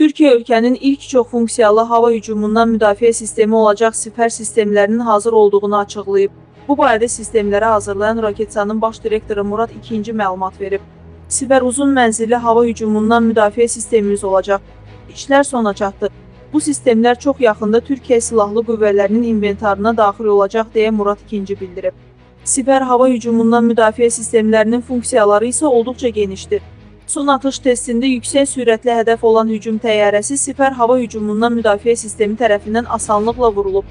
Türkiyə ölkənin ilk çox funksiyalı hava hücumundan müdafiə sistemi olacaq sipər sistemlərinin hazır olduğunu açıqlayıb. Bu barədə sistemləri hazırlayan Raketsanın baş direktoru Murad İkinci məlumat verib. Siber uzun mənzilli hava hücumundan müdafiə sistemimiz olacaq. İşlər sona çatdı. Bu sistemlər çox yaxında Türkiyə Silahlı Qüvvələrinin inventarına daxil olacaq deyə Murad İkinci bildirib. Siber hava hücumundan müdafiə sistemlərinin funksiyaları isə olduqca genişdir. Son atış testində yüksək sürətli hədəf olan hücum təyyarəsi Siper hava hücumundan müdafiə sistemi tərəfindən asanlıqla vurulub.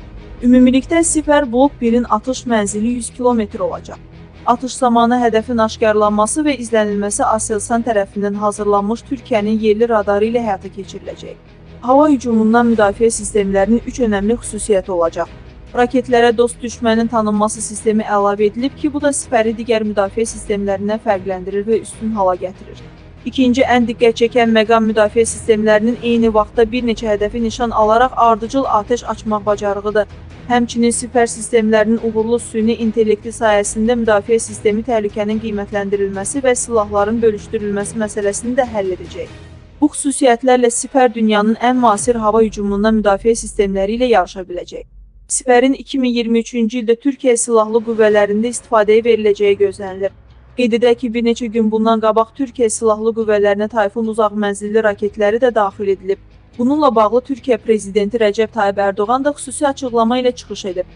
Ümumilikdə Siper Blok 1-in atış mənzili 100 km olacaq. Atış zamanı hədəfin aşkarlanması və izlənilməsi Aselsan tərəfindən hazırlanmış Türkiyənin yerli radarı ilə həyata keçiriləcək. Hava hücumundan müdafiə sistemlərinin üç önəmli xüsusiyyəti olacaq. Raketlərə dost düşmənin tanınması sistemi əlavə edilib ki, bu da sipəri digər müdafiə sistemlərindən fərqləndirir və üstün hala gətirir. İkinci ən diqqət çəkən məqam müdafiə sistemlərinin eyni vaxtda bir neçə hədəfi nişan alaraq ardıcıl atəş açmaq bacarığıdır. Həmçinin sipər sistemlərinin uğurlu süni intellekti sayəsində müdafiə sistemi təhlükənin qiymətləndirilməsi və silahların bölüşdürülməsi məsələsini də həll edəcək. Bu xüsusiyyətlərlə sipər dünyanın ən müasir hava hücumundan müdafiə sistemləri ilə yarışa biləcək. Siperin 2023-cü ildə Türkiyə Silahlı Qüvvələrində istifadəyə veriləcəyi gözlənilir. Qeyd edək ki, bir neçə gün bundan qabaq Türkiyə Silahlı Qüvvələrinə Tayfun uzaq mənzilli raketləri də daxil edilib. Bununla bağlı Türkiyə Prezidenti Rəcəb Tayyib Ərdoğan da xüsusi açıqlama ilə çıxış edib.